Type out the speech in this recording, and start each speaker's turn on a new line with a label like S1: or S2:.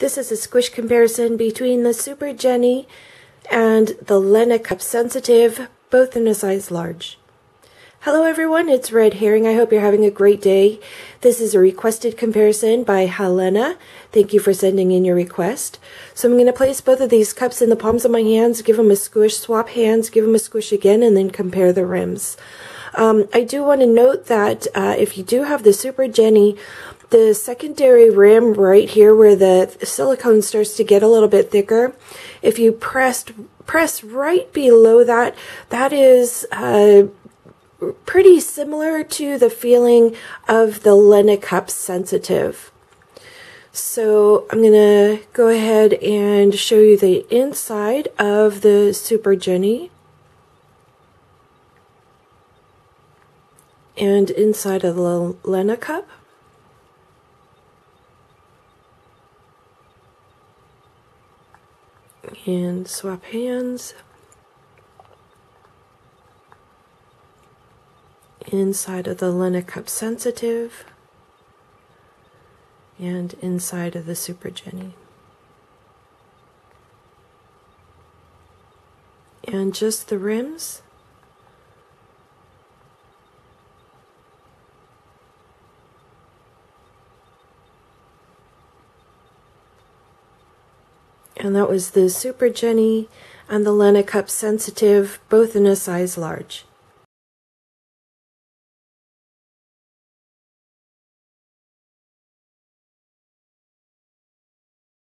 S1: This is a squish comparison between the Super Jennie and the Lena Cup Sensitive, both in a size large. Hello everyone, it's Red Herring. I hope you're having a great day. This is a requested comparison by Helena. Thank you for sending in your request. So I'm going to place both of these cups in the palms of my hands, give them a squish, swap hands, give them a squish again, and then compare the rims. Um, I do want to note that uh, if you do have the Super Jennie, the secondary rim right here where the silicone starts to get a little bit thicker, if you pressed press right below that, that is uh, pretty similar to the feeling of the Lena Cup Sensitive. So I'm going to go ahead and show you the inside of the Super Jennie. And inside of the Lena Cup. and swap hands. Inside of the Lena Cup Sensitive and inside of the Super Jennie. And just the rims. and that was the Super Jennie and the Lena Cup Sensitive, both in a size large.